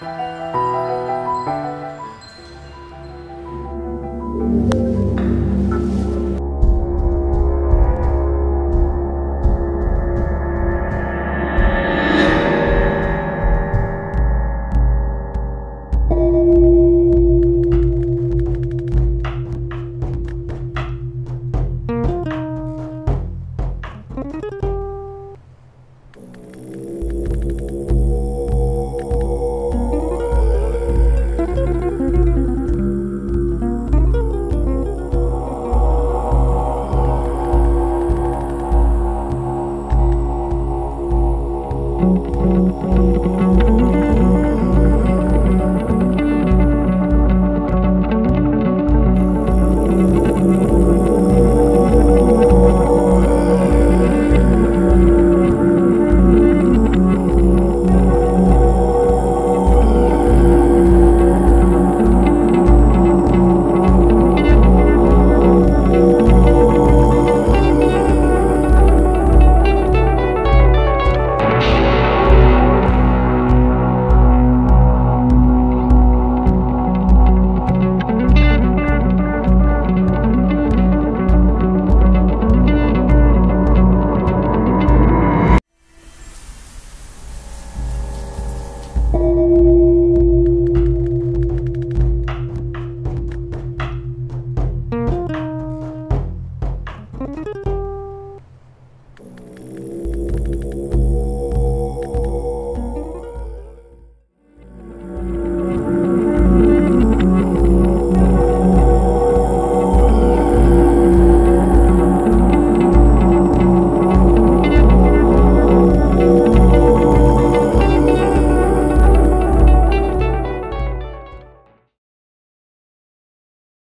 Música